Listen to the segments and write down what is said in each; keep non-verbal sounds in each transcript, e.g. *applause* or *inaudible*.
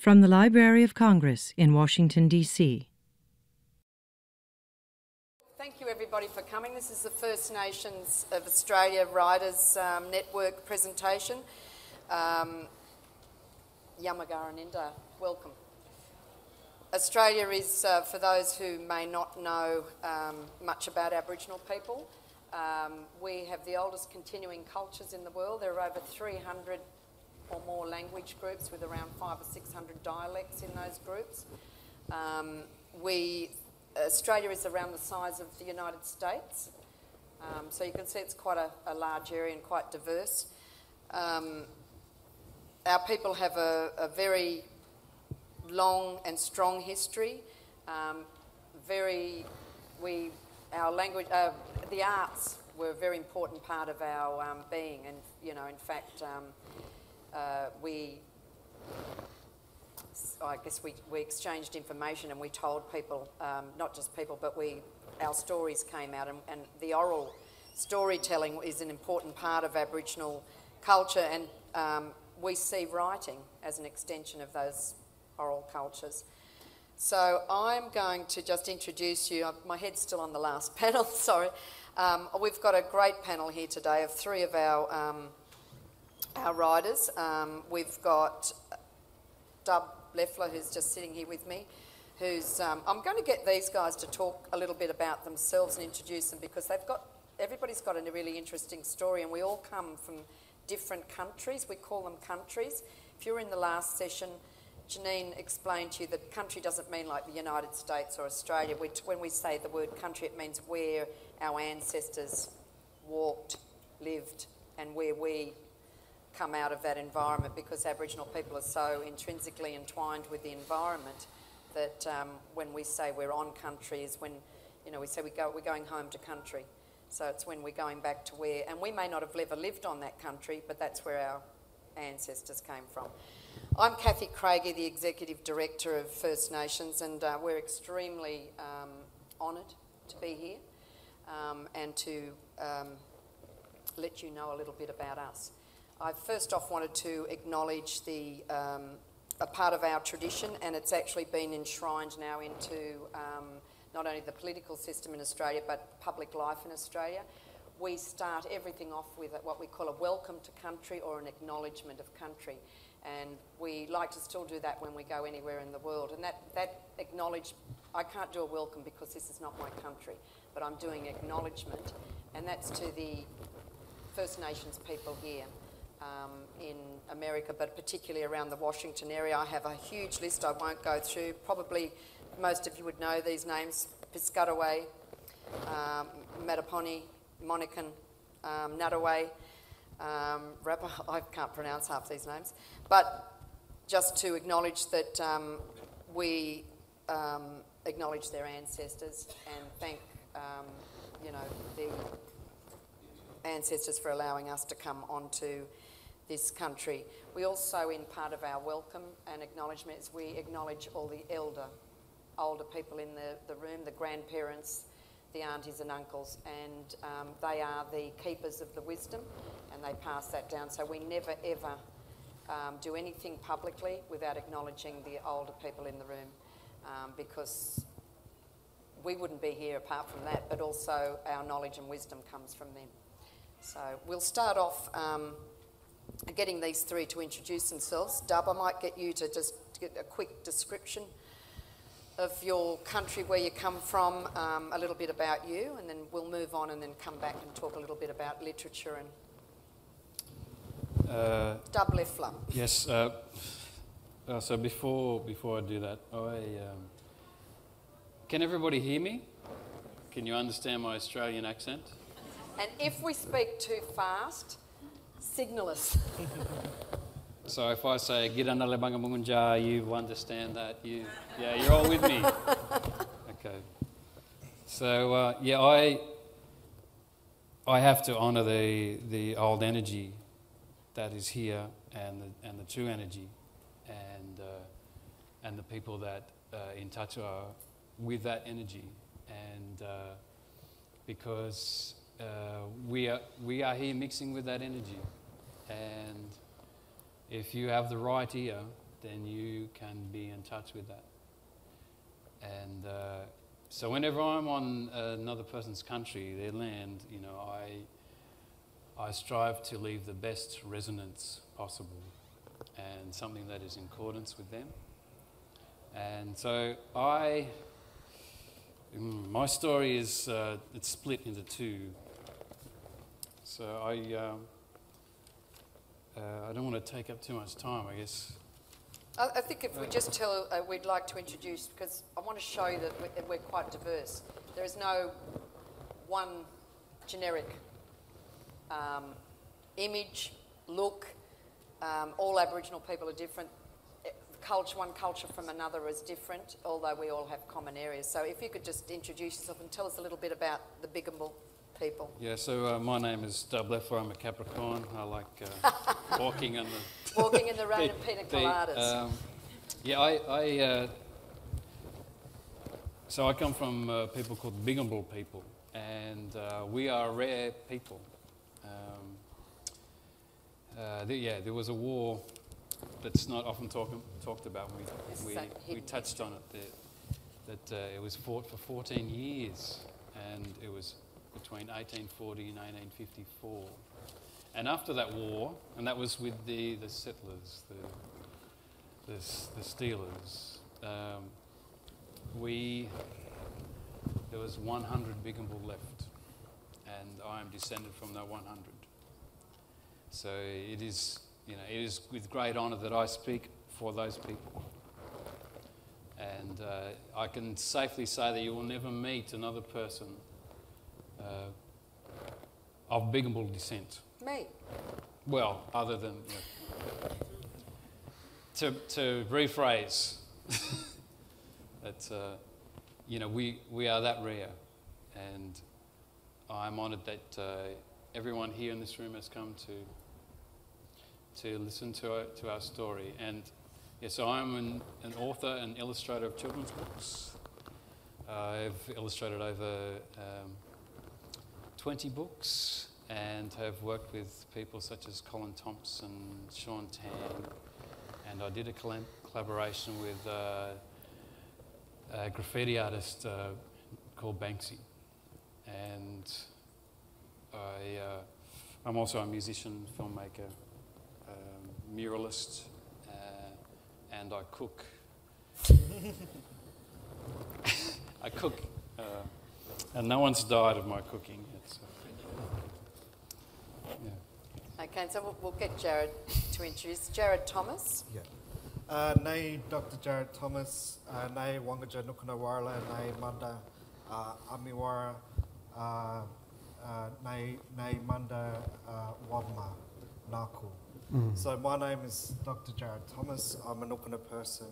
From the Library of Congress in Washington, D.C. Thank you, everybody, for coming. This is the First Nations of Australia Writers um, Network presentation. Um, Yamagaraninda, welcome. Australia is, uh, for those who may not know um, much about Aboriginal people, um, we have the oldest continuing cultures in the world. There are over 300 or more language groups with around five or 600 dialects in those groups. Um, we, Australia is around the size of the United States, um, so you can see it's quite a, a large area and quite diverse. Um, our people have a, a very long and strong history. Um, very, we, our language, uh, the arts were a very important part of our um, being, and you know, in fact, um, uh, we, I guess we, we exchanged information and we told people, um, not just people, but we, our stories came out, and, and the oral storytelling is an important part of Aboriginal culture, and um, we see writing as an extension of those oral cultures. So I'm going to just introduce you. My head's still on the last *laughs* panel, sorry. Um, we've got a great panel here today of three of our, um, our riders. Um, we've got Dub Leffler, who's just sitting here with me, who's... Um, I'm going to get these guys to talk a little bit about themselves and introduce them because they've got... Everybody's got a really interesting story and we all come from different countries. We call them countries. If you were in the last session, Janine explained to you that country doesn't mean like the United States or Australia. when we say the word country, it means where our ancestors walked, lived, and where we come out of that environment because Aboriginal people are so intrinsically entwined with the environment that um, when we say we're on country is when, you know, we say we go, we're going home to country. So it's when we're going back to where, and we may not have ever lived on that country, but that's where our ancestors came from. I'm Kathy Craigie, the Executive Director of First Nations, and uh, we're extremely um, honoured to be here um, and to um, let you know a little bit about us. I first off wanted to acknowledge the um, a part of our tradition, and it's actually been enshrined now into um, not only the political system in Australia but public life in Australia. We start everything off with what we call a welcome to country or an acknowledgement of country and we like to still do that when we go anywhere in the world. And that, that acknowledge, I can't do a welcome because this is not my country, but I'm doing acknowledgement, and that's to the First Nations people here um, in America, but particularly around the Washington area. I have a huge list I won't go through. Probably most of you would know these names, Piscataway, um, Mattaponi, Monacan, um, um, *laughs* I can't pronounce half these names, but just to acknowledge that um, we um, acknowledge their ancestors and thank, um, you know, the ancestors for allowing us to come onto this country. We also, in part of our welcome and acknowledgements, we acknowledge all the elder, older people in the, the room, the grandparents, the aunties and uncles, and um, they are the keepers of the wisdom and they pass that down. So we never ever um, do anything publicly without acknowledging the older people in the room um, because we wouldn't be here apart from that, but also our knowledge and wisdom comes from them. So we'll start off um, getting these three to introduce themselves. Dub, I might get you to just get a quick description of your country, where you come from, um, a little bit about you, and then we'll move on and then come back and talk a little bit about literature and uh, Dub Leffler. Yes. Uh, uh, so before before I do that, I um, can everybody hear me? Can you understand my Australian accent? And if we speak too fast, signal us. *laughs* so if I say "Girana lebangamungunja," you understand that. You yeah, you're all with me. *laughs* Okay. So uh, yeah, I I have to honour the the old energy that is here and the, and the true energy and, uh, and the people that uh, in touch are with that energy. And uh, because uh, we, are, we are here mixing with that energy. And if you have the right ear then you can be in touch with that. And uh, so whenever I'm on another person's country, their land, you know, I, I strive to leave the best resonance possible and something that is in accordance with them. And so I, my story is, uh, it's split into two. So I, um, uh, I don't want to take up too much time, I guess. I, I think if we just tell, uh, we'd like to introduce, because I want to show you that we're, we're quite diverse. There is no one generic um, image, look. Um, all Aboriginal people are different. Eh, Culture, one culture from another is different, although we all have common areas. So if you could just introduce yourself and tell us a little bit about the Bigambul people. Yeah, so uh, my name is Dub Leffler. I'm a Capricorn. I like uh, *laughs* walking in the *laughs* Walking in the rain and pina the, coladas. um, yeah, I, I uh, so I come from uh, people called Bigambul people, and uh, we are rare people. Um, uh, the, yeah, there was a war that's not often talk, talked about. We, we, we touched on it there, that uh, it was fought for 14 years, and it was between 1840 and 1854. And after that war, and that was with the, the settlers, the, the, the stealers, um, we, there was 100 Bigambul left, and I am descended from that 100. So it is, you know, it is with great honour that I speak for those people. And uh, I can safely say that you will never meet another person uh, of Bigambul descent. Me. Well, other than you know, to to rephrase, *laughs* that uh, you know we we are that rare, and I'm honoured that uh, everyone here in this room has come to to listen to our, to our story. And yes, I'm an, an author and illustrator of children's books. I've illustrated over um, 20 books and have worked with people such as Colin Thompson, Shaun Tan, and I did a collab- collaboration with uh, a graffiti artist uh, called Banksy. And I, uh, I'm also a musician, filmmaker, um, muralist, uh, and I cook. *laughs* I cook, uh, and no one's died of my cooking. It's, uh, yeah. Okay, so we'll, we'll get Jared to introduce. Jared Thomas. Yeah. Uh, nei Dr. Jared Thomas, uh, nei Wangaja Nukunawarla, nei Manda uh, Amiwara, uh, uh, nei, nei Manda uh, Wabma Naku. So my name is Dr. Jared Thomas. I'm a Nukunu person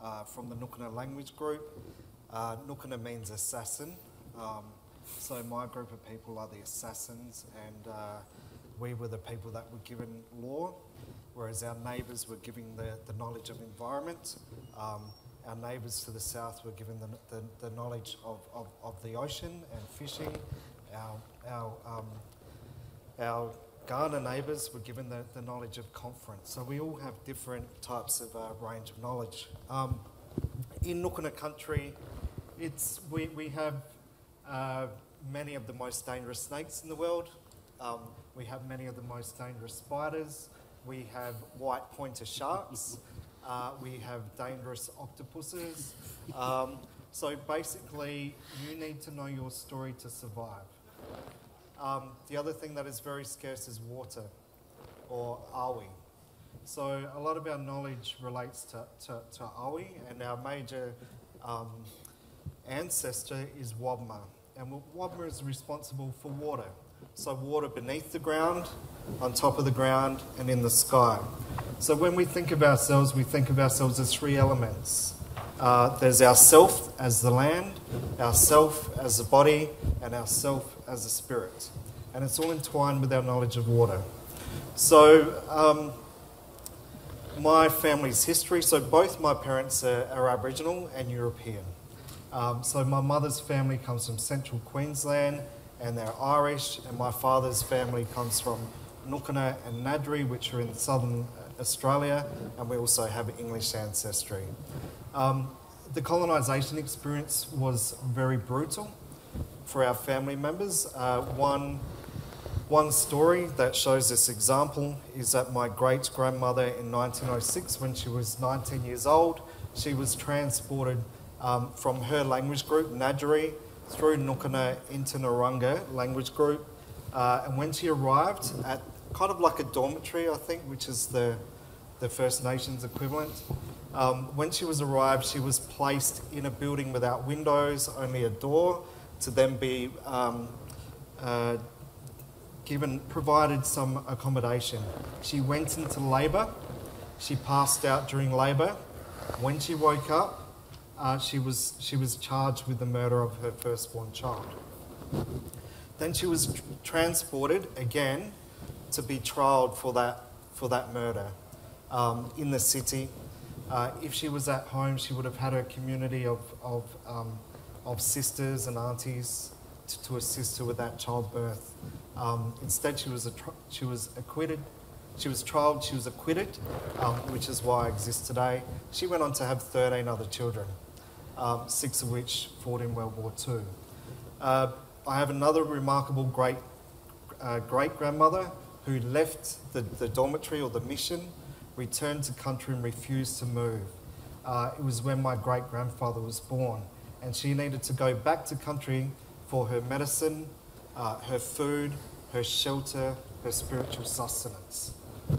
uh, from the Nukunu language group. Uh, Nukunu means assassin. Um, so my group of people are the assassins, and uh, we were the people that were given law, whereas our neighbours were given the, the knowledge of environment. Um, our neighbours to the south were given the, the, the knowledge of, of, of the ocean and fishing. Our, our, um, our Ghana neighbours were given the, the knowledge of conference. So we all have different types of uh, range of knowledge. Um, in Nukunu country, it's, we, we have uh, many of the most dangerous snakes in the world. Um, we have many of the most dangerous spiders. We have white pointer sharks. *laughs* Uh, we have dangerous octopuses. Um, so basically, you need to know your story to survive. Um, the other thing that is very scarce is water, or awi. So a lot of our knowledge relates to, to, to awi, and our major um, ancestor is Wabma. And Wabma is responsible for water. So water beneath the ground, on top of the ground, and in the sky. So when we think of ourselves, we think of ourselves as three elements. Uh, there's ourself as the land, ourself as the body, and ourself as the spirit. And it's all entwined with our knowledge of water. So um, my family's history, so both my parents are, are Aboriginal and European. Um, so my mother's family comes from central Queensland and they're Irish, and my father's family comes from Nukunu and Ngadjuri, which are in southern Australia, and we also have English ancestry. Um, the colonisation experience was very brutal for our family members. Uh, one, one story that shows this example is that my great grandmother in 1906, when she was 19 years old, she was transported um, from her language group, Ngadjuri, through Nukunu into Narungga language group. Uh, and when she arrived at kind of like a dormitory, I think, which is the, the First Nations equivalent, um, when she was arrived, she was placed in a building without windows, only a door, to then be um, uh, given, provided some accommodation. She went into labour. She passed out during labour. When she woke up, uh, she, was, she was charged with the murder of her firstborn child. Then she was tr- transported again to be trialled for that, for that murder um, in the city. Uh, if she was at home, she would have had her community of, of, um, of sisters and aunties to, to, assist her with that childbirth. Um, instead, she was, she was acquitted. She was trialled, she was acquitted, um, which is why I exist today. She went on to have 13 other children, um, six of which fought in World War II. Uh, I have another remarkable great uh, great grandmother who left the, the dormitory or the mission, returned to country, and refused to move. Uh, it was when my great grandfather was born, and she needed to go back to country for her medicine, uh, her food, her shelter, her spiritual sustenance.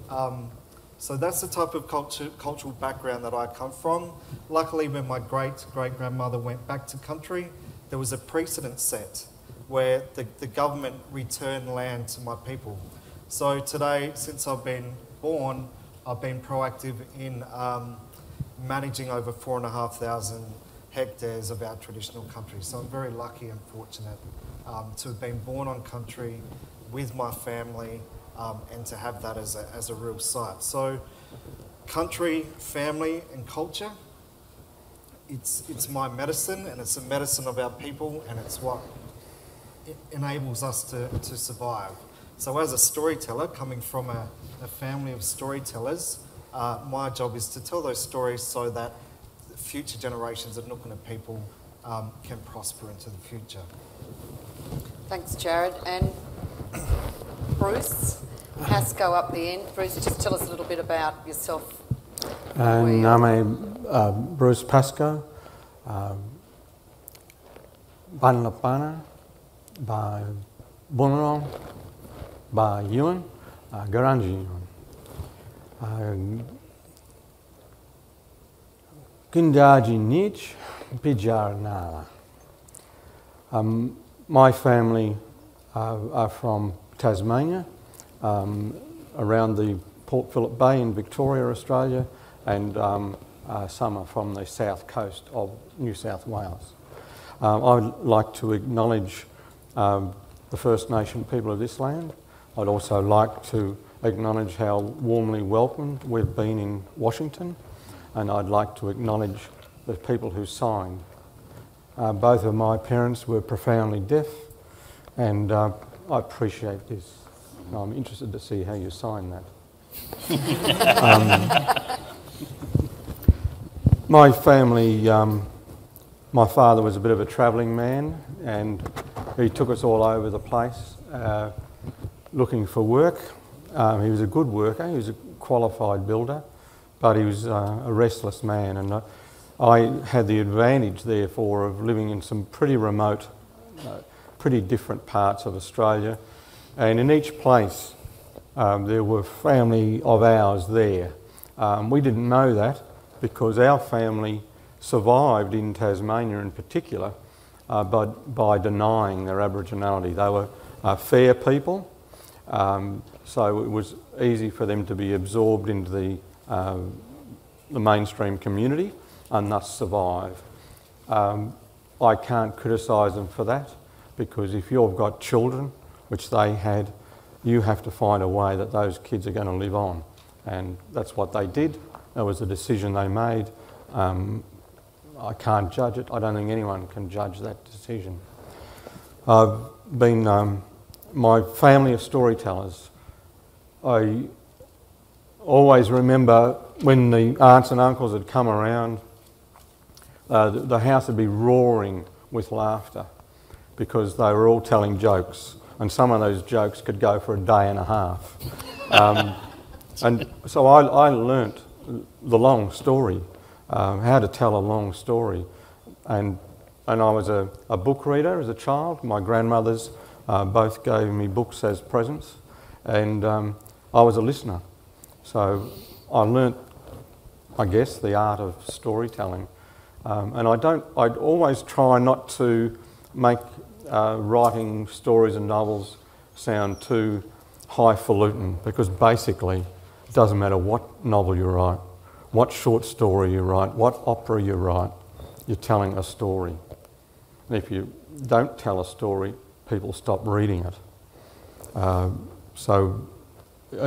Um, so that's the type of culture, cultural background that I come from. Luckily, when my great great grandmother went back to country, there was a precedent set where the, the government returned land to my people. So today, since I've been born, I've been proactive in um, managing over four and a half thousand hectares of our traditional country. So I'm very lucky and fortunate um, to have been born on country with my family um, and to have that as a, as a real site. So country, family and culture, it's, it's my medicine and it's the medicine of our people and it's what it enables us to, to survive. So, as a storyteller, coming from a, a family of storytellers, uh, my job is to tell those stories so that future generations of Nukunu people um, can prosper into the future. Thanks, Jared. And Bruce Pascoe up the end. Bruce, just tell us a little bit about yourself. And I'm uh, Bruce Pascoe, um, Banlapana, by Bunurong, by Yuin, uh, Garanji Yuin. Uh, Kindaji Nich, Pijar Nala. Um, my family uh, are from Tasmania, um, around the Port Phillip Bay in Victoria, Australia, and um, uh, some are from the south coast of New South Wales. Um, I would like to acknowledge um, the First Nation people of this land. I'd also like to acknowledge how warmly welcomed we've been in Washington, and I'd like to acknowledge the people who signed. Uh, both of my parents were profoundly deaf, and uh, I appreciate this. I'm interested to see how you sign that. *laughs* um, my family, um, my father was a bit of a travelling man, and he took us all over the place uh, looking for work. Um, he was a good worker, he was a qualified builder, but he was uh, a restless man. And uh, I had the advantage, therefore, of living in some pretty remote, uh, pretty different parts of Australia. And in each place, um, there were family of ours there. Um, we didn't know that because our family survived in Tasmania in particular uh, but by denying their Aboriginality. They were uh, fair people, um, so it was easy for them to be absorbed into the, uh, the mainstream community and thus survive. Um, I can't criticise them for that because if you've got children, which they had, you have to find a way that those kids are going to live on. And that's what they did. That was a decision they made. Um, I can't judge it. I don't think anyone can judge that decision. I've been, um, my family of storytellers. I, always remember when the aunts and uncles had come around, uh, the house would be roaring with laughter because they were all telling jokes, and some of those jokes could go for a day and a half. Um, and so I, I learnt the long story, um, how to tell a long story. And, and I was a, a book reader as a child. My grandmothers uh, both gave me books as presents, and um, I was a listener. So I learnt, I guess, the art of storytelling. Um, and I don't, I'd always try not to make uh, writing stories and novels sound too highfalutin because basically it doesn't matter what novel you write, what short story you write, what opera you write, you're telling a story. And if you don't tell a story, people stop reading it. Uh, so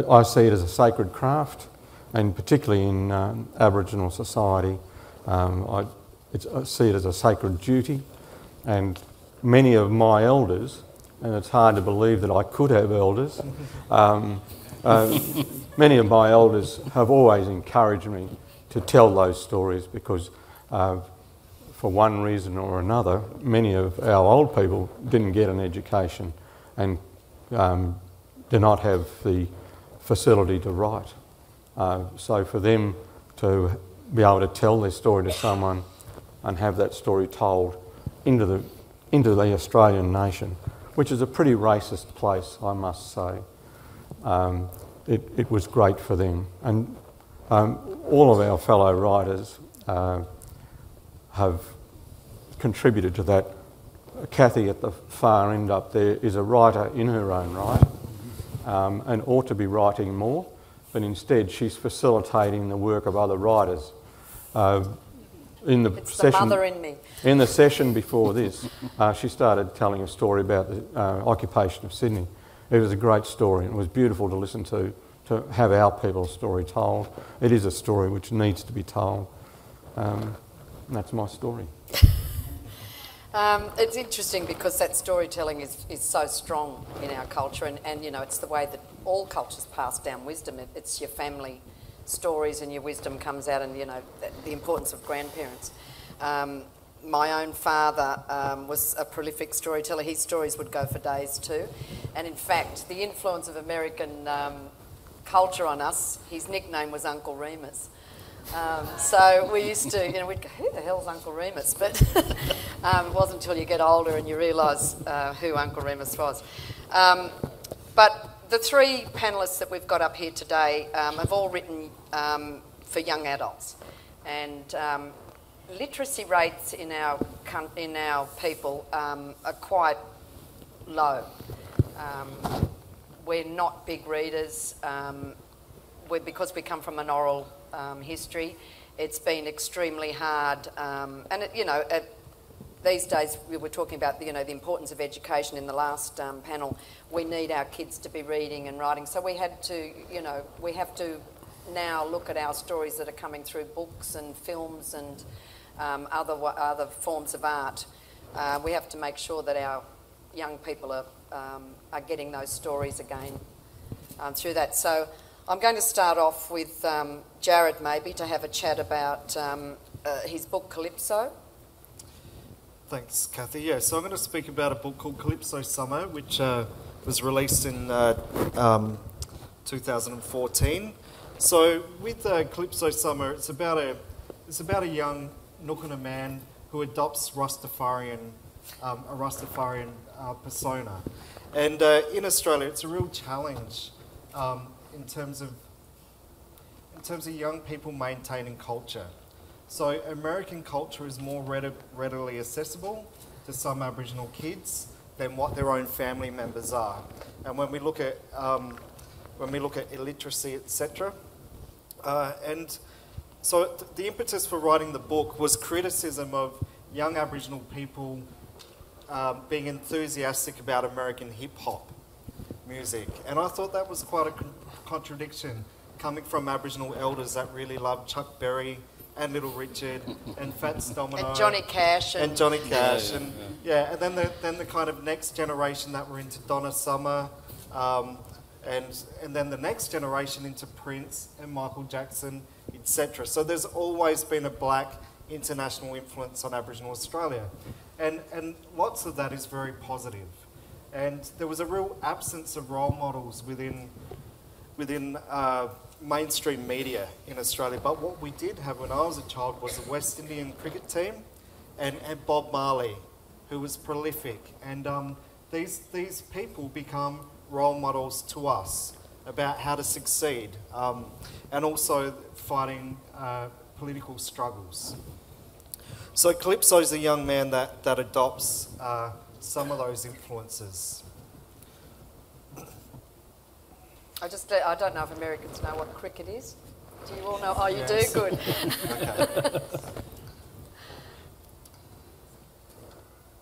I see it as a sacred craft, and particularly in uh, Aboriginal society, um, I, I, see it as a sacred duty. And many of my elders, and it's hard to believe that I could have elders, um, uh, *laughs* many of my elders have always encouraged me to tell those stories because, uh, for one reason or another, many of our old people didn't get an education and um, did not have the facility to write. Uh, so for them to be able to tell their story to someone and have that story told into the, into the Australian nation, which is a pretty racist place, I must say, um, it, it was great for them. And um, all of our fellow writers uh, have contributed to that. Kathy at the far end up there is a writer in her own right um, and ought to be writing more, but instead she's facilitating the work of other writers. Uh, in the it's session, the mother in me. In the session before this, uh, she started telling a story about the uh, occupation of Sydney. It was a great story and it was beautiful to listen to, to have our people's story told. It is a story which needs to be told. Um, that's my story. *laughs* Um, it's interesting because that storytelling is, is so strong in our culture, and, and you know, it's the way that all cultures pass down wisdom. It, it's your family stories, and your wisdom comes out, and you know, the, importance of grandparents. Um, my own father um, was a prolific storyteller. His stories would go for days too. And in fact, the influence of American um, culture on us, his nickname was Uncle Remus. Um, so we used to, you know, we'd go, who the hell's Uncle Remus? But *laughs* um, it wasn't until you get older and you realise uh, who Uncle Remus was. Um, but the three panellists that we've got up here today um, have all written um, for young adults. And um, literacy rates in our, in our people are quite low. we're not big readers. we're, because we come from an oral um, history. It's been extremely hard, um, and it, you know, it, these days we were talking about you know the importance of education in the last um, panel. We need our kids to be reading and writing, so we had to, you know, we have to now look at our stories that are coming through books and films and um, other other forms of art. Uh, we have to make sure that our young people are um, are getting those stories again um, through that. So. I'm going to start off with um, Jared maybe to have a chat about um, uh, his book Calypso. Thanks, Kathy. Yeah, so I'm going to speak about a book called Calypso Summer, which uh, was released in uh, um, 2014. So with uh, Calypso Summer, it's about a it's about a young Nukunu man who adopts Rastafarian um, a Rastafarian uh, persona, and uh, in Australia, it's a real challenge. Um, in terms of in terms of young people maintaining culture. So American culture is more readily accessible to some Aboriginal kids than what their own family members are. And when we look at um, when we look at illiteracy, etc. Uh, and so th- the impetus for writing the book was criticism of young Aboriginal people um, being enthusiastic about American hip hop music. And I thought that was quite a con- contradiction coming from Aboriginal elders that really loved Chuck Berry and Little Richard and Fats *laughs* Domino and Johnny Cash and, and Johnny Cash yeah, yeah, and yeah. yeah, and then the then the kind of next generation that were into Donna Summer, um, and, and then the next generation into Prince and Michael Jackson, etc. So there's always been a black international influence on Aboriginal Australia. And, and lots of that is very positive. And there was a real absence of role models within, within uh, mainstream media in Australia. But what we did have when I was a child was the West Indian cricket team and, and Bob Marley, who was prolific. And um, these, these people become role models to us about how to succeed um, and also fighting uh, political struggles. So Calypso is a young man that, that adopts uh, some of those influences. I just I don't know if Americans know what cricket is. Do you all know? Oh, you Yes. do. Good. *laughs* Okay.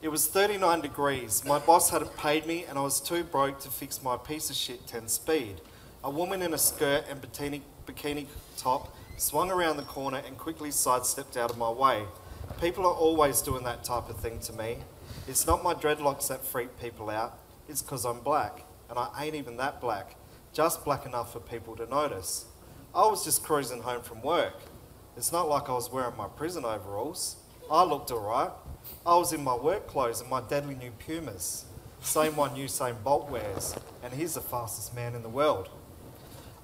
It was 39 degrees. My boss hadn't paid me, and I was too broke to fix my piece of shit 10 speed. A woman in a skirt and bikini, bikini top swung around the corner and quickly sidestepped out of my way. People are always doing that type of thing to me. It's not my dreadlocks that freak people out, it's because I'm black, and I ain't even that black, just black enough for people to notice. I was just cruising home from work. It's not like I was wearing my prison overalls. I looked alright. I was in my work clothes and my deadly new Pumas. Same one Usain Bolt wears, and he's the fastest man in the world.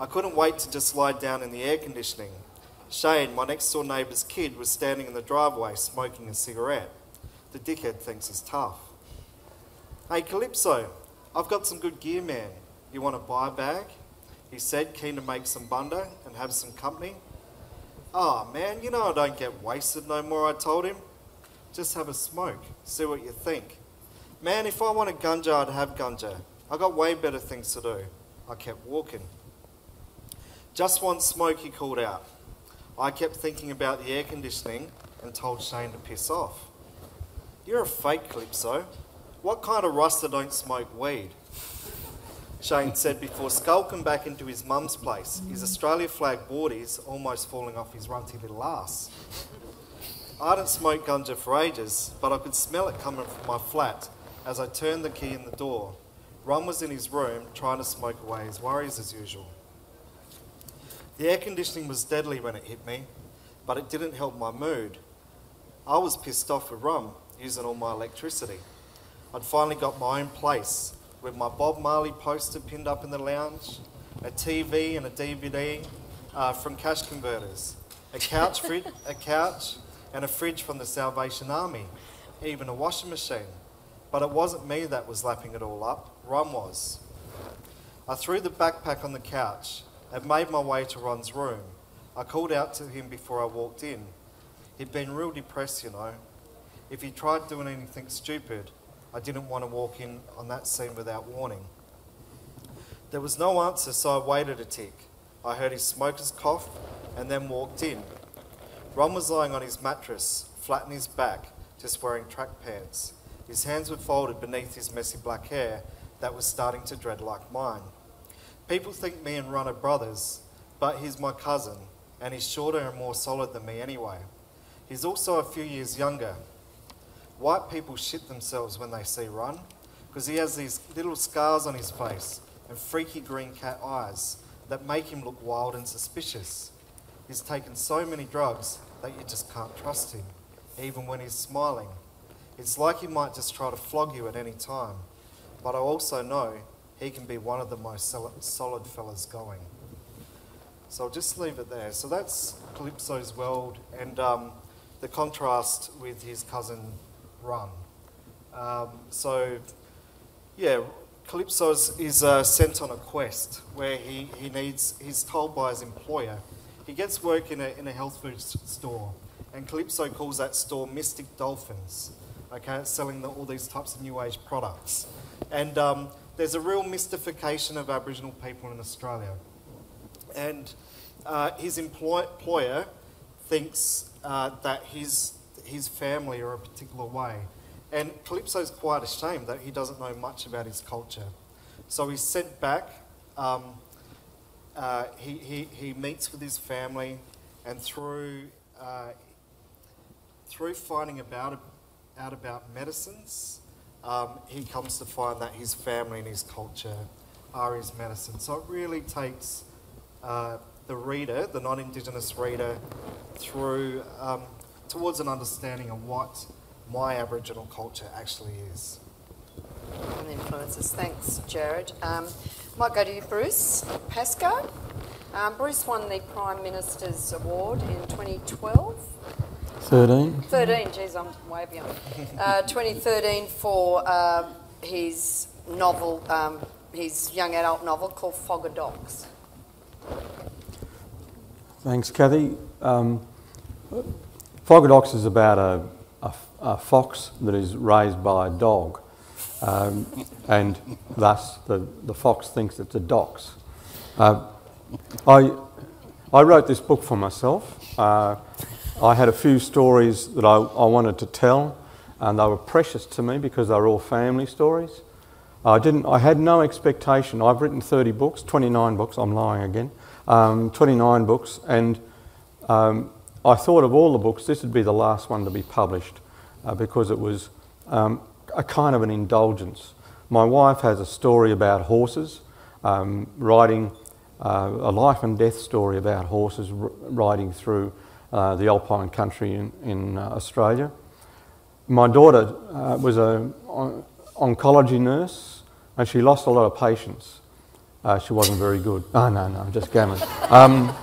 I couldn't wait to just lie down in the air conditioning. Shane, my next door neighbour's kid, was standing in the driveway smoking a cigarette. The dickhead thinks he's tough. Hey Calypso, I've got some good gear, man. You want to buy a bag? He said, keen to make some bunda and have some company. Ah, man, you know I don't get wasted no more, I told him. Just have a smoke, see what you think. Man, if I wanted gunja, I'd have gunja. I got way better things to do. I kept walking. Just one smoke, he called out. I kept thinking about the air conditioning and told Shane to piss off. You're a fake Calypso. What kind of Rasta don't smoke weed? Shane said before skulking back into his mum's place, his Australia flag boardies almost falling off his runty little ass. I hadn't smoked ganja for ages, but I could smell it coming from my flat as I turned the key in the door. Ron was in his room trying to smoke away his worries as usual. The air conditioning was deadly when it hit me, but it didn't help my mood. I was pissed off with Ron using all my electricity. I'd finally got my own place with my Bob Marley poster pinned up in the lounge, a TV and a DVD uh, from cash converters, a couch, fridge, a couch and a fridge from the Salvation Army, even a washing machine. But it wasn't me that was lapping it all up, Ron was. I threw the backpack on the couch and made my way to Ron's room. I called out to him before I walked in. He'd been real depressed, you know. If he tried doing anything stupid, I didn't want to walk in on that scene without warning. There was no answer, so I waited a tick. I heard his smoker's cough and then walked in. Ron was lying on his mattress, flat on his back, just wearing track pants. His hands were folded beneath his messy black hair that was starting to dread like mine. People think me and Ron are brothers, but he's my cousin, and he's shorter and more solid than me anyway. He's also a few years younger. White people shit themselves when they see Ron, because he has these little scars on his face and freaky green cat eyes that make him look wild and suspicious. He's taken so many drugs that you just can't trust him, even when he's smiling. It's like he might just try to flog you at any time, but I also know he can be one of the most solid fellas going. So I'll just leave it there. So that's Calypso's world and um, the contrast with his cousin Ron. Um, so, yeah, Calypso is, is uh, sent on a quest where he, he needs, he's told by his employer, he gets work in a, in a health food store, and Calypso calls that store Mystic Dolphins, okay, selling the, all these types of new age products. And um, there's a real mystification of Aboriginal people in Australia. And uh, his employ- employer thinks uh, that his, his family are a particular way. And Calypso's quite ashamed that he doesn't know much about his culture. So he's sent back. Um, uh, he, he, he meets with his family, and through, uh, through finding about, out about medicines, um, he comes to find that his family and his culture are his medicine. So it really takes uh, the reader, the non-Indigenous reader, through um, towards an understanding of what my Aboriginal culture actually is. And influences. Thanks, Jared. Um, might go to you, Bruce Pascoe. Um, Bruce won the Prime Minister's Award in 2012. 13. 13, geez, I'm way beyond. *laughs* Uh, 2013 for uh, his novel, um, his young adult novel called Fog a Dox. Thanks, Kathy. Um, Fog a Dox is about a, a, a, fox that is raised by a dog, um, and thus the, the fox thinks it's a dox. Uh, I, I wrote this book for myself. Uh, I had a few stories that I, I wanted to tell, and they were precious to me because they were all family stories. I didn't. I had no expectation. I've written 30 books, 29 books. I'm lying again. Um, 29 books, and um, I thought of all the books, this would be the last one to be published uh, because it was um, a kind of an indulgence. My wife has a story about horses, um, writing uh, a life and death story about horses riding through uh, the alpine country in, in uh, Australia. My daughter uh, was an oncology nurse and she lost a lot of patients. Uh, she wasn't very good. Oh, no, no, I'm just gambling. Um,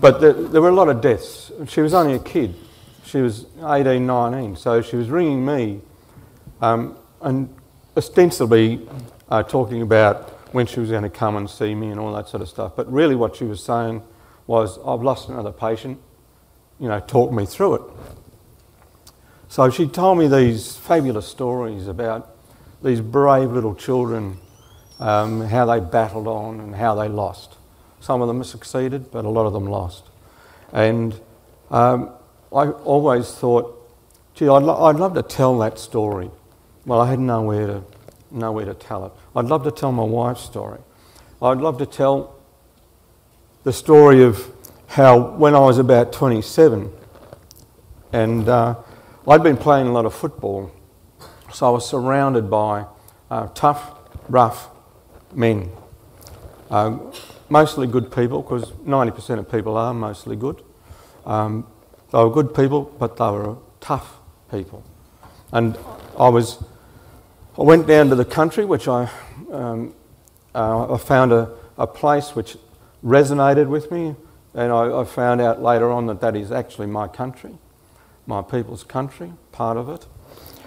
but there, there, were a lot of deaths. She was only a kid. She was 18, 19. So she was ringing me um, and ostensibly uh, talking about when she was going to come and see me and all that sort of stuff. But really, what she was saying was, I've lost another patient. You know, talk me through it. So she told me these fabulous stories about these brave little children, um, how they battled on and how they lost. Some of them succeeded, but a lot of them lost. And um, I always thought, gee, I'd, lo- I'd love to tell that story. Well, I had nowhere to, nowhere to tell it. I'd love to tell my wife's story. I'd love to tell the story of how when I was about 27 and uh, I'd been playing a lot of football, so I was surrounded by uh, tough, rough men. Um, mostly good people, because 90% of people are mostly good. Um, they were good people, but they were tough people. And I was, I went down to the country, which I, um, uh, I found a, a place which resonated with me, and I, I found out later on that that is actually my country, my people's country, part of it.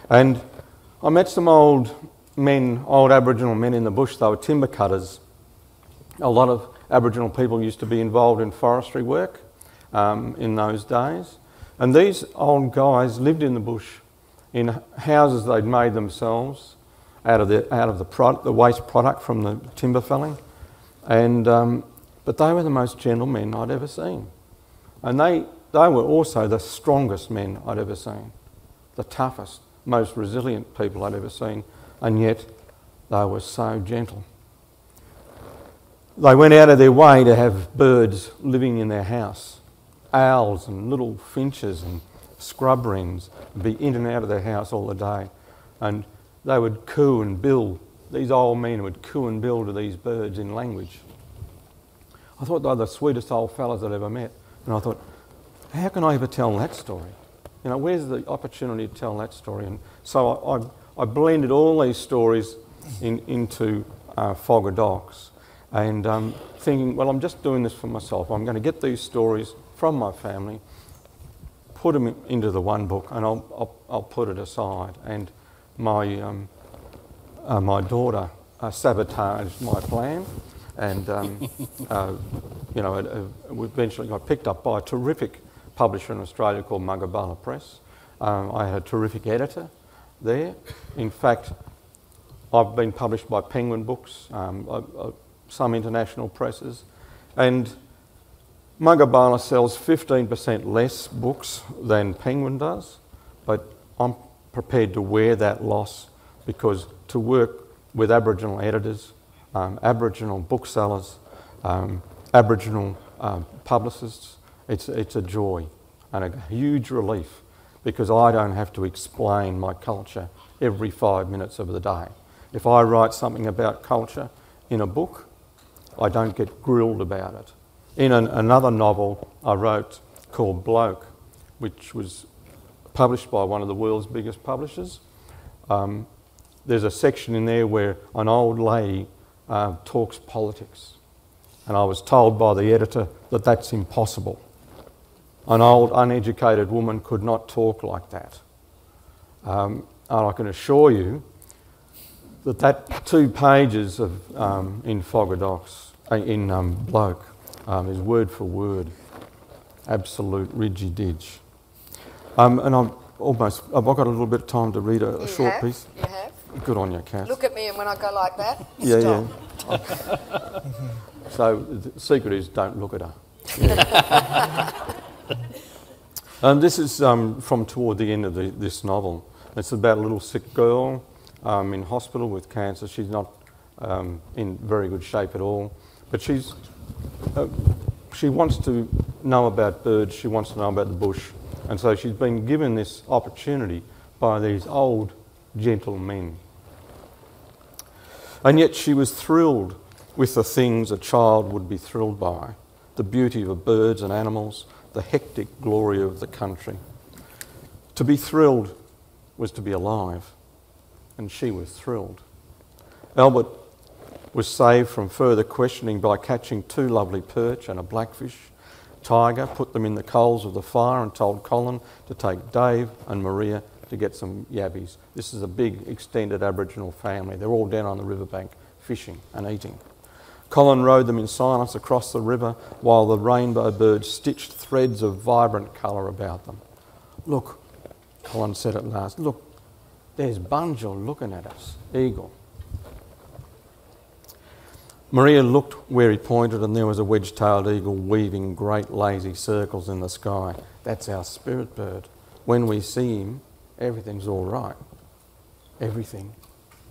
And I met some old men, old Aboriginal men in the bush, they were timber cutters a lot of Aboriginal people used to be involved in forestry work um, in those days. And these old guys lived in the bush in houses they'd made themselves out of the, out of the, product, the waste product from the timber felling. And, um, but they were the most gentle men I'd ever seen. And they, they were also the strongest men I'd ever seen, the toughest, most resilient people I'd ever seen. And yet they were so gentle. They went out of their way to have birds living in their house owls and little finches and scrub wrens be in and out of their house all the day. And they would coo and bill. These old men would coo and bill to these birds in language. I thought they were the sweetest old fellows I'd ever met. And I thought, how can I ever tell that story? You know, where's the opportunity to tell that story? And so I, I, I blended all these stories in, into uh, Fog of and um, thinking, well, I'm just doing this for myself. I'm going to get these stories from my family, put them into the one book, and I'll, I'll, I'll put it aside. And my, um, uh, my daughter uh, sabotaged my plan, and um, *laughs* uh, you know, it, it eventually got picked up by a terrific publisher in Australia called Magabala Press. Um, I had a terrific editor there. In fact, I've been published by Penguin Books. Um, I, I, some international presses. And Magabala sells 15% less books than Penguin does, but I'm prepared to wear that loss because to work with Aboriginal editors, um, Aboriginal booksellers, um, Aboriginal um, publicists, it's, it's a joy and a huge relief because I don't have to explain my culture every five minutes of the day. If I write something about culture, in a book, I don't get grilled about it. In an, another novel I wrote called Bloke, which was published by one of the world's biggest publishers, um, there's a section in there where an old lady uh, talks politics. And I was told by the editor that that's impossible. An old, uneducated woman could not talk like that. Um, and I can assure you that that two pages of, um, in Fog a Dox, in um, Bloke, um, is word for word, absolute ridgy ditch. Um, and I'm almost, I've got a little bit of time to read a, a short have? piece? You have? Good on you, Kath. Look at me, and when I go like that, *laughs* yeah, stop. yeah. *laughs* so the secret is don't look at her. *laughs* and this is um, from toward the end of the, this novel. It's about a little sick girl um, in hospital with cancer. She's not um, in very good shape at all, but she's uh, she wants to know about birds. She wants to know about the bush, and so she's been given this opportunity by these old gentlemen. And yet she was thrilled with the things a child would be thrilled by the beauty of birds and animals, the hectic glory of the country. To be thrilled was to be alive, and she was thrilled. Albert was saved from further questioning by catching two lovely perch and a blackfish. Tiger put them in the coals of the fire and told Colin to take Dave and Maria to get some yabbies. This is a big extended Aboriginal family. They're all down on the riverbank fishing and eating. Colin rowed them in silence across the river while the rainbow birds stitched threads of vibrant colour about them. Look, Colin said at last, look, there's Bunjil looking at us, eagle. Maria looked where he pointed, and there was a wedge tailed eagle weaving great lazy circles in the sky. That's our spirit bird. When we see him, everything's all right. Everything,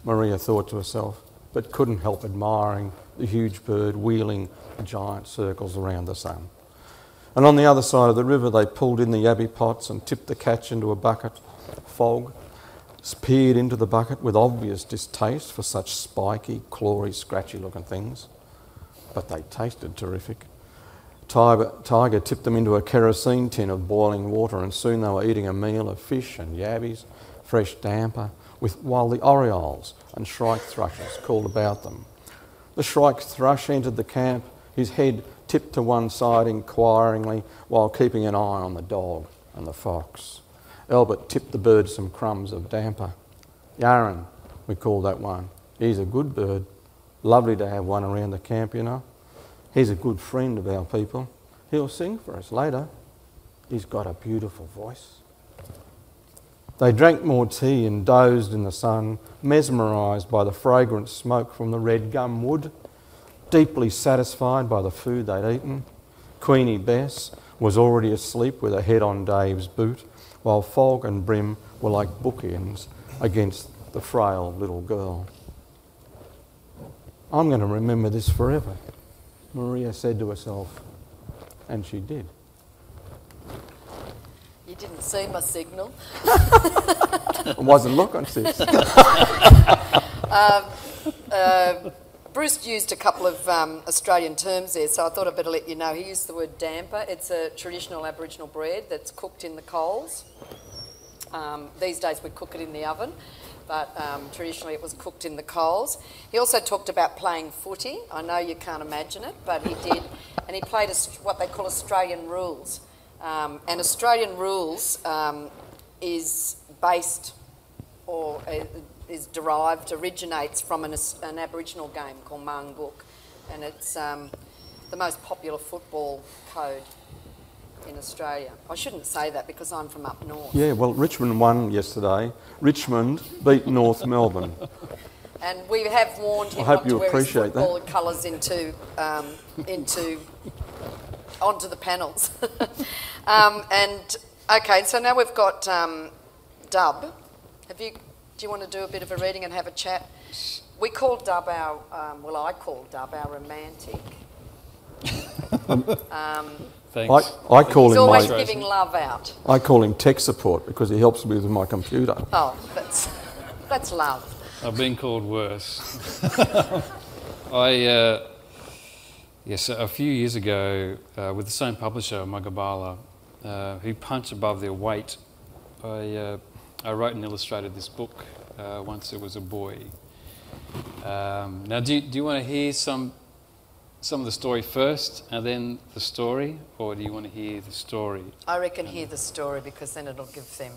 Maria thought to herself, but couldn't help admiring the huge bird wheeling giant circles around the sun. And on the other side of the river, they pulled in the yabby pots and tipped the catch into a bucket. Fog peered into the bucket with obvious distaste for such spiky, clawy, scratchy looking things. But they tasted terrific. Tiger, Tiger tipped them into a kerosene tin of boiling water, and soon they were eating a meal of fish and yabbies, fresh damper, with, while the orioles and shrike thrushes called about them. The shrike thrush entered the camp, his head tipped to one side inquiringly while keeping an eye on the dog and the fox. Albert tipped the bird some crumbs of damper. Yaran, we call that one. He's a good bird. Lovely to have one around the camp, you know. He's a good friend of our people. He'll sing for us later. He's got a beautiful voice. They drank more tea and dozed in the sun, mesmerised by the fragrant smoke from the red gum wood, deeply satisfied by the food they'd eaten. Queenie Bess was already asleep with her head on Dave's boot, while Fog and Brim were like bookends against the frail little girl. I'm going to remember this forever, Maria said to herself, and she did. You didn't see my signal. *laughs* I wasn't looking, sis. *laughs* Uh, Bruce used a couple of um, Australian terms there, so I thought I'd better let you know. He used the word damper. It's a traditional Aboriginal bread that's cooked in the coals. Um, these days we cook it in the oven, but um, traditionally it was cooked in the coals. He also talked about playing footy. I know you can't imagine it, but he did. And he played Aust- what they call Australian rules. Um, and Australian rules um, is based or uh, is derived, originates from an, an Aboriginal game called Marngrook, and it's um, the most popular football code in Australia. I shouldn't say that because I'm from up north. Yeah, well, Richmond won yesterday. Richmond beat North Melbourne. And we have warned him I hope not to you wear his appreciate that. colours into, um, into, onto the panels. *laughs* um, and okay, so now we've got um, Dub. Have you? Do you want to do a bit of a reading and have a chat? We call Dub our, um, well, I call Dub our romantic. *laughs* Thanks. I, I call He's him always my, giving love out. I call him tech support because he helps me with my computer. Oh, that's *laughs* that's love. I've been called worse. *laughs* I, uh, yes, a few years ago, uh, with the same publisher, Magabala, uh, who punch above their weight, I, uh, I wrote and illustrated this book, uh, Once There Was a Boy. Um, now, do you, do you want to hear some, some of the story first and then the story, or do you want to hear the story? I reckon hear the story because then it'll give them.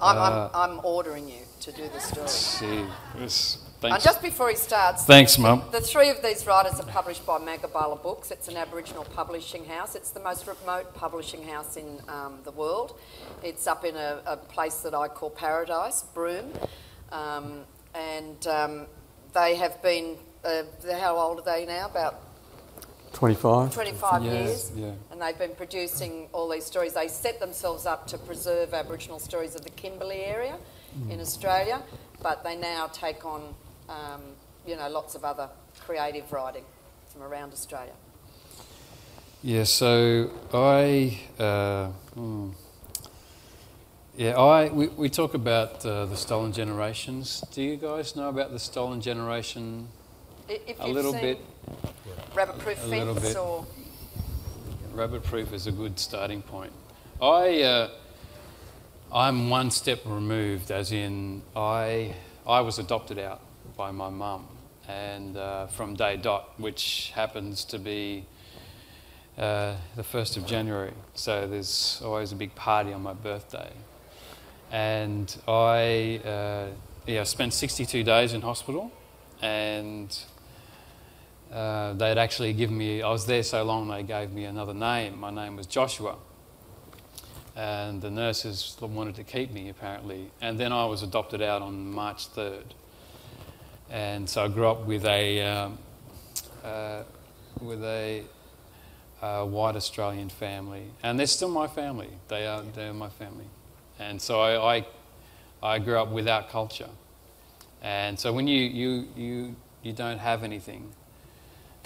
I'm, Uh, I'm, I'm ordering you to do the story. Let's see. Yes, And just before he starts, Thanks, Mum. the three of these writers are published by Magabala Books. It's an Aboriginal publishing house. It's the most remote publishing house in um, the world. It's up in a, a place that I call paradise, Broome. Um, and um, they have been, uh, how old are they now? About 25? 25 Yes, years. yeah. And they've been producing all these stories. They set themselves up to preserve Aboriginal stories of the Kimberley area in Australia, but they now take on, um, you know, lots of other creative writing from around Australia. Yeah, so I, uh, hmm. yeah, I we, we talk about uh, the stolen generations. Do you guys know about the stolen generation? If A little bit. Rabbit Proof A little Fence bit. or Rabbit proof is a good starting point. I, uh, I'm one step removed, as in I, I was adopted out by my mum, and uh, from day dot, which happens to be uh, the first of January. So there's always a big party on my birthday, and I, uh, yeah, spent 62 days in hospital, and uh, they'd actually given me, I was there so long they gave me another name. My name was Joshua. And the nurses wanted to keep me apparently. And then I was adopted out on March 3rd. And so I grew up with a, um, uh, with a uh, white Australian family. And they're still my family. They are, they're my family. And so I, I, I grew up without culture. And so when you, you, you, you don't have anything,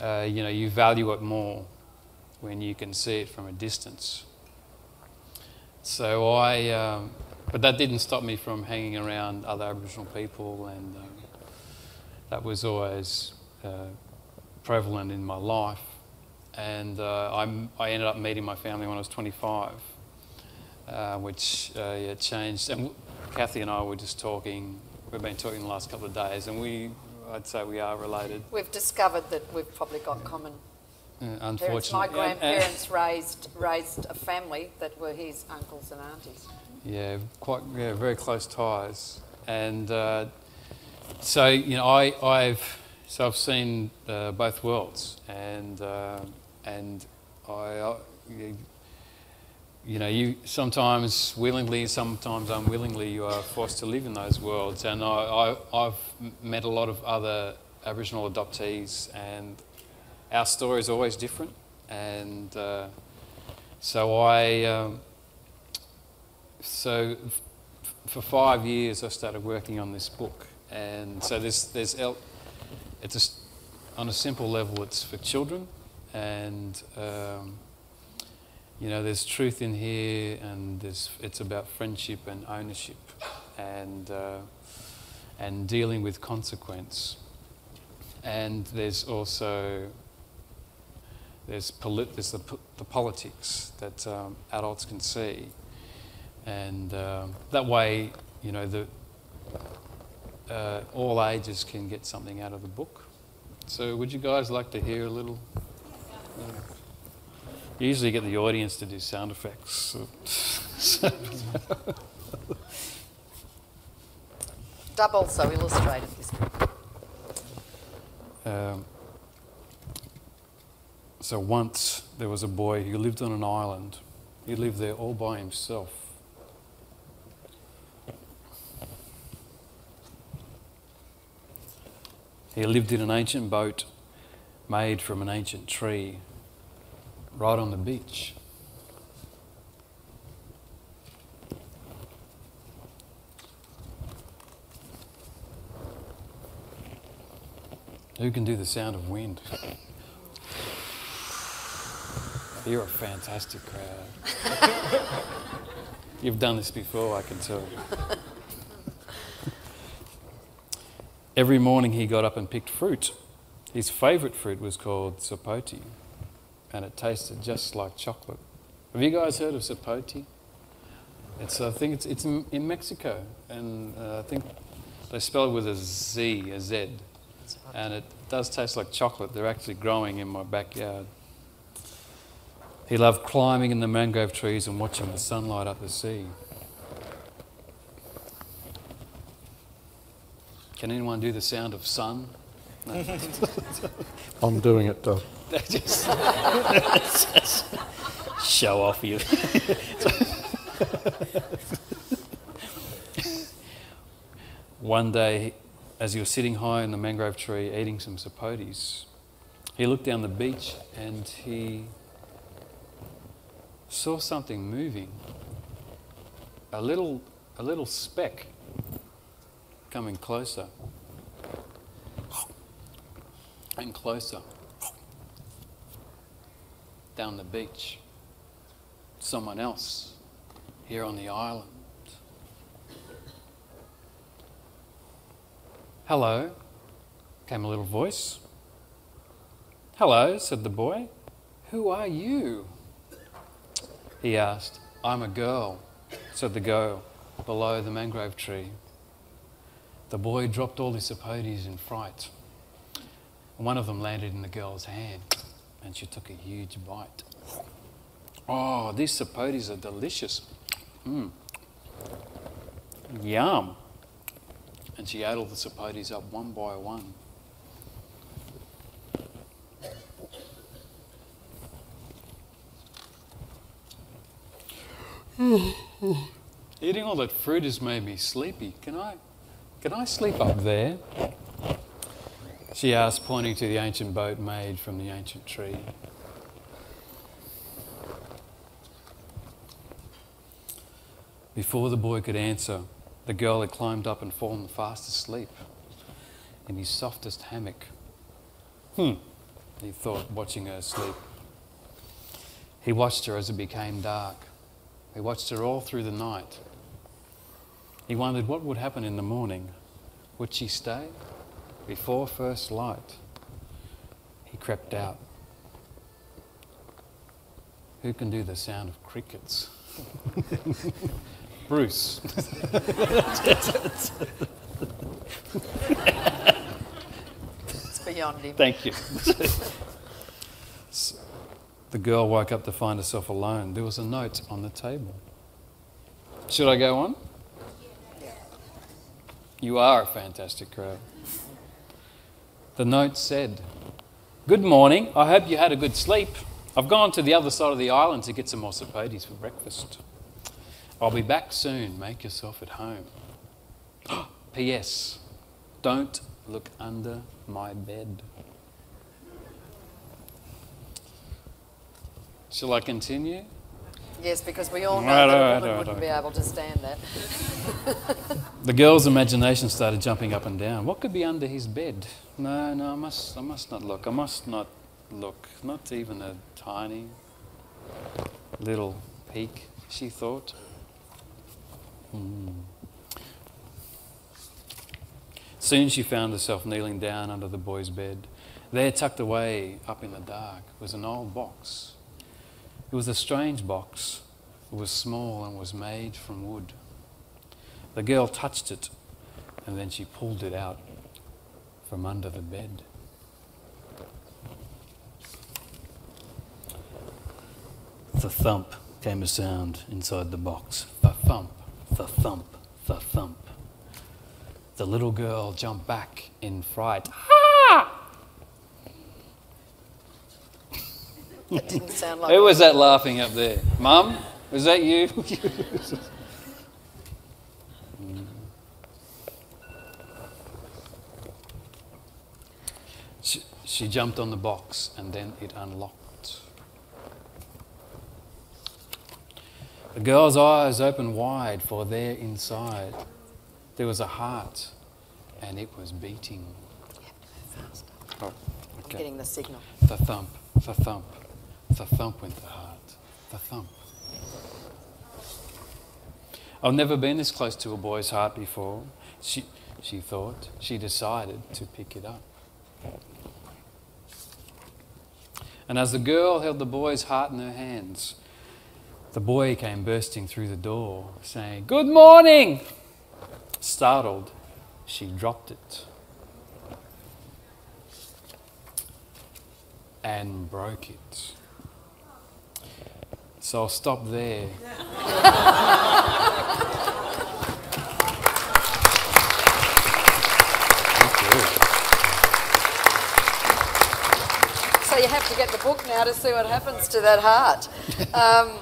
uh, you know, you value it more when you can see it from a distance. So I, um, but that didn't stop me from hanging around other Aboriginal people, and um, that was always uh, prevalent in my life. And uh, I ended up meeting my family when I was 25, uh, which uh, yeah, changed. And w- Kathy and I were just talking. We've been talking the last couple of days, and we, I'd say, we are related. we've discovered that we've probably got common parents. unfortunately, My And- and- grandparents raised raised a family that were his uncles and aunties. Yeah, quite yeah, very close ties, and uh, so you know, I I've so I've seen uh, both worlds, and uh, and I, I you- know you sometimes willingly, sometimes unwillingly, you are forced to live in those worlds, and I, I I've met a lot of other Aboriginal adoptees, and our story is always different, and uh, so I. Um, so for five years I started working on this book, and so there's there's it's a on a simple level it's for children, and um, you know there's truth in here, and it's about friendship and ownership, and uh, and dealing with consequence, and there's also there's, polit- there's the, the politics that um, adults can see. And um, that way, you know, the, uh, all ages can get something out of the book. So, would you guys like to hear a little? Uh, you usually get the audience to do sound effects. *laughs* So- Dub also illustrated this book. Um, so once there was a boy who lived on an island. He lived there all by himself. He lived in an ancient boat made from an ancient tree right on the beach. Who can do the sound of wind? You're a fantastic crowd. *laughs* You've done this before, I can tell. Every morning he got up and picked fruit His favourite fruit was called sapote, and it tasted just like chocolate. Have you guys heard of sapote? It's, I think it's, it's in, in Mexico, and uh, I think they spell it with a Z, a Z, and it does taste like chocolate. They're actually growing in my backyard. He loved climbing in the mangrove trees and watching the sunlight up the sea. Can anyone do the sound of sun? *laughs* I'm doing it, Doc. *laughs* just, *laughs* show off you. One day, as he was sitting high in the mangrove tree eating some sapotes, he looked down the beach and he saw something moving. A little, a little speck coming closer and closer down the beach. Someone else here on the island. Hello, came a little voice. Hello, said the boy. Who are you? He asked. I'm a girl, said the girl below the mangrove tree. The boy dropped all his sapotes in fright. One of them landed in the girl's hand, and she took a huge bite. Oh, these sapotes are delicious. Mm. Yum. And she ate all the sapotes up one by one. Eating all that fruit has made me sleepy. Can I, can I sleep up there? She asked, pointing to the ancient boat made from the ancient tree. Before the boy could answer, the girl had climbed up and fallen fast asleep in his softest hammock. Hmm, he thought, watching her sleep. He watched her as it became dark. He watched her all through the night. He wondered what would happen in the morning. Would she stay? Before first light, he crept out. Who can do the sound of crickets? *laughs* Bruce. It's beyond him. Thank you. *laughs* the girl woke up to find herself alone. There was a note on the table. Should I go on? You are a fantastic crowd. The note said, Good morning. I hope you had a good sleep. I've gone to the other side of the island to get some more sapotes for breakfast. I'll be back soon. Make yourself at home. *gasps* P.S. Don't look under my bed. Shall I continue? Yes, because we all know Right, that a woman right, wouldn't right. be able to stand that. *laughs* The girl's imagination started jumping up and down. What could be under his bed? No, no, I must, I must not look. I must not look. Not even a tiny little peek, she thought. Hmm. Soon she found herself kneeling down under the boy's bed. There, tucked away up in the dark, was an old box. It was a strange box. It was small and was made from wood. The girl touched it and then she pulled it out from under the bed. The thump came a sound inside the box. The thump, the thump, the thump. The little girl jumped back in fright. That didn't sound like Who was that laughing up there? Mum? Was that you? *laughs* she, she jumped on the box and then it unlocked. The girl's eyes opened wide, for there inside there was a heart and it was beating. Oh, okay. getting the signal. The thump, the thump, the thump went the heart, the thump. I've never been this close to a boy's heart before. She, she thought. She decided to pick it up. And as the girl held the boy's heart in her hands, the boy came bursting through the door, saying, Good morning! Startled, she dropped it and broke it. So I'll stop there. So you have to get the book now to see what happens to that heart. Um,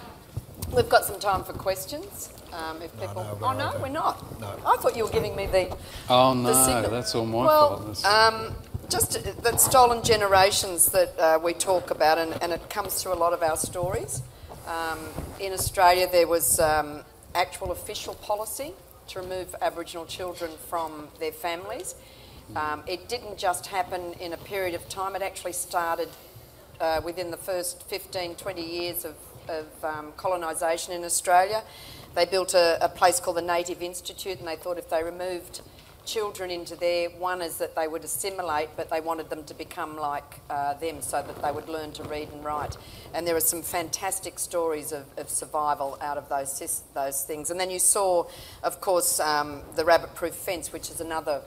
we've got some time for questions. Um, if people, no, oh no, okay. we're not. No. I thought you were giving me the. Oh the no, signal. that's all my well, fault. That's- Um, just uh, that stolen generations that uh, we talk about, and, and it comes through a lot of our stories. Um, in Australia, there was um, actual official policy to remove Aboriginal children from their families. Um, it didn't just happen in a period of time, it actually started uh, within the first 15, 20 years of, of um, colonisation in Australia. They built a, a place called the Native Institute, and they thought if they removed children into there, one is that they would assimilate, but they wanted them to become like uh, them so that they would learn to read and write. And there are some fantastic stories of, of survival out of those, those things. And then you saw, of course, um, the rabbit proof fence, which is another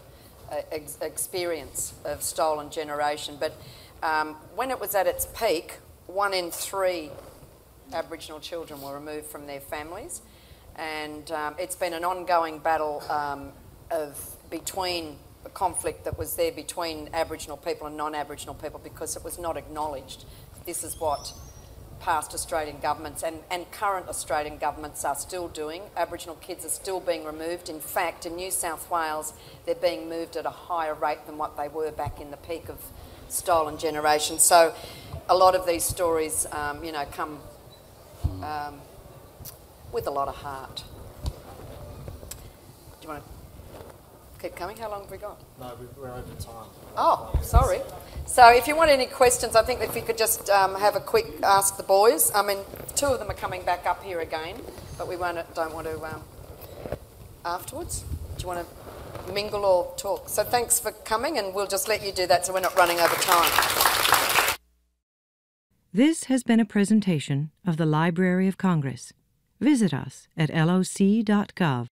uh, ex- experience of stolen generation. But um, when it was at its peak, one in three Aboriginal children were removed from their families, and um, it's been an ongoing battle um, of between a conflict that was there between Aboriginal people and non-Aboriginal people because it was not acknowledged. This is what past Australian governments and, and current Australian governments are still doing. Aboriginal kids are still being removed. In fact, in New South Wales, they're being moved at a higher rate than what they were back in the peak of stolen generation. So, a lot of these stories, um, you know, come um, with a lot of heart. Do you want to keep coming? How long have we got? No, we- we're over time. Oh, sorry. So if you want any questions, I think if you could just um, have a quick ask the boys. I mean, two of them are coming back up here again, but we won't, don't want to um, afterwards. Do you want to mingle or talk? So thanks for coming, and we'll just let you do that so we're not running over time. This has been a presentation of the Library of Congress. Visit us at loc.gov.